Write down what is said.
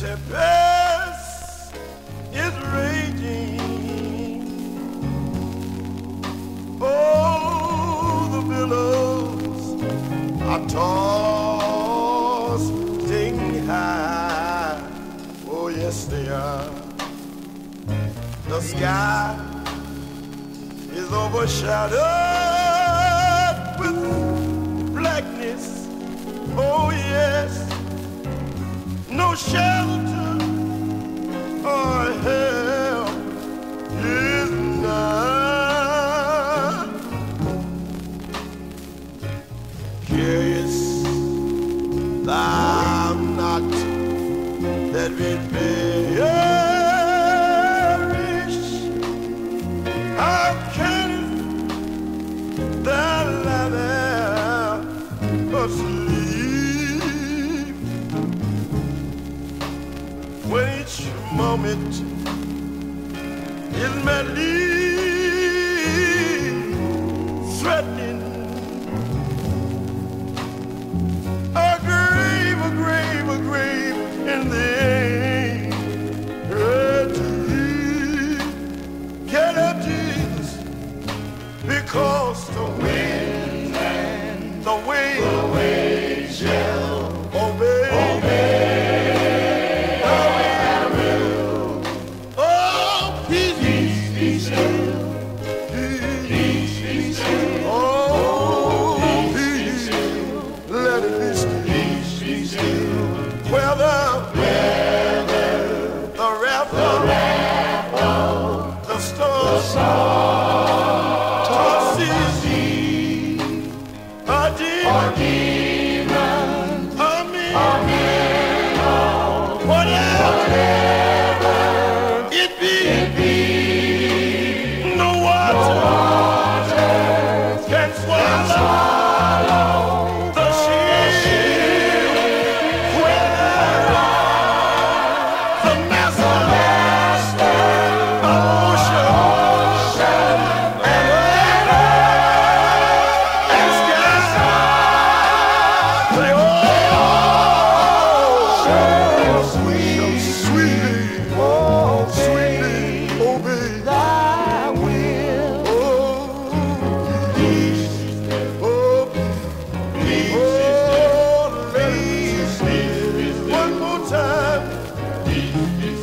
tempest is raging. Oh, the billows are tossing high. Oh, yes, they are. The sky is overshadowed with blackness. Oh, yes shelter or help is. Curious, thou not that we perish. How can asleep moment is madly threatening? A grave, a grave, a grave in the Get up, Jesus, because the Stop. It's